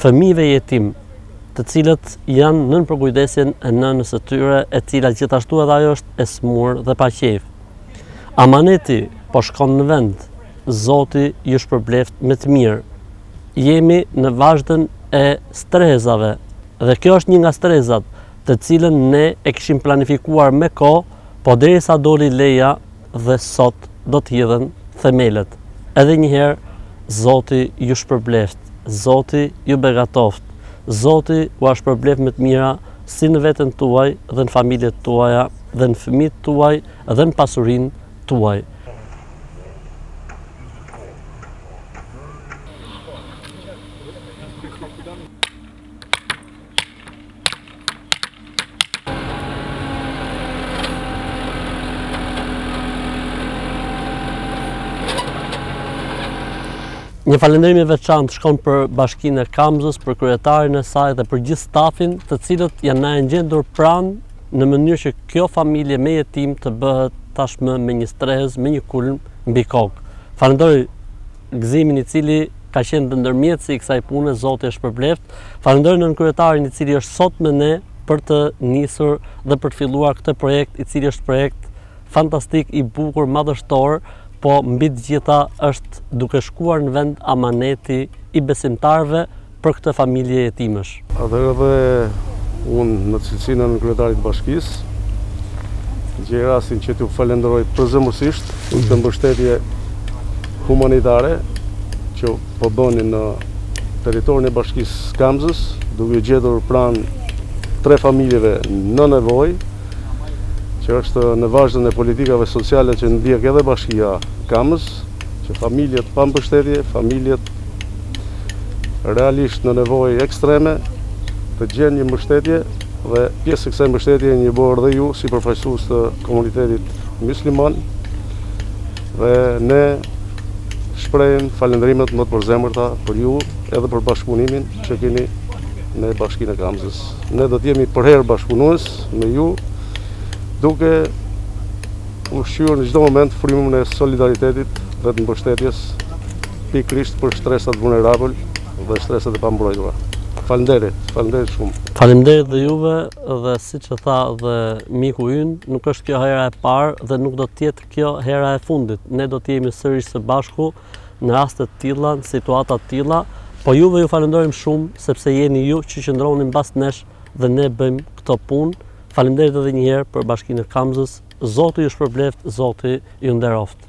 fëmijëve jetim, të cilët janë nën përkujdesjen e nënës së tyre, e cila gjithashtu edhe ajo është e smurë dhe pa qejf. Amaneti po shkon në vend. Zoti ju shpërbleftë me të mirë. Jemi në vazhdën e strehëzave dhe kjo është një nga strehëzat të cilën ne e kishim planifikuar me kohë, po derisa doli leja dhe sot do të hidhen themelet edhe një herë zoti ju shpërbleftë zoti ju begatoftë zoti ua shpërbleftë me të mira si në veten tuaj dhe në familjet tuaja dhe në fëmijët tuaj dhe në pasurinë tuaj. Një falënderim i veçantë shkon për Bashkinë e Kamzës, për kryetarin e saj dhe për gjithë stafin, të cilët janë gjendur pranë në mënyrë që kjo familje me jetim të bëhet tashmë me një strehëz, me një kulm mbi kokë. Falënderoj Gëzimin i cili ka qenë dhe ndërmjetësi i kësaj pune, Zoti e shpërbleftë. Falenderoj nënkryetarin i cili është sot me ne për të nisur dhe për të filluar këtë projekt i cili është projekt fantastik i bukur madhështor, po mbi të gjitha është duke shkuar në vend amaneti i besimtarëve për këtë familje jetimësh. Atëherë dhe unë në cilësinë e nënkryetarit të bashkisë, gjej rastin që t'ju falenderoj përzemërsisht për këtë mbështetje humanitare që po bëni në territorin e bashkisë së Kamzës, duke gjendur pranë këtyre familjeve në nevojë, që është në vazhdën e politikave sociale që ndjek edhe bashkia Kamëz, që familjet pa mbështetje, familjet realisht në nevojë ekstreme të gjenë një mbështetje dhe pjesë e kësaj mbështetje jeni bërë dhe ju si përfaqësues të komunitetit musliman dhe ne shprehim falënderimet më të përzemërta për ju edhe për bashkëpunimin që kemi me bashkinë e Kamzës. Ne do të jemi përherë bashkëpunues me ju duke ushqyer në çdo moment frymën e solidaritetit dhe të mbështetjes Pikërisht për shtresat vulnerabël dhe shtresat e pambrojtura. Faleminderit, faleminderit shumë. Faleminderit dhe juve dhe siç e tha dhe miku ynë, nuk është kjo hera e parë dhe nuk do të jetë kjo hera e fundit. Ne do të jemi sërish së bashku në raste të tilla, në situata të tilla, po juve ju falënderojmë shumë sepse jeni ju që qëndroni mbas nesh dhe ne bëjmë këto punë. Faleminderit edhe një herë për Bashkinë e Kamzës. Zoti ju shpërbleftë, Zoti ju nderoftë.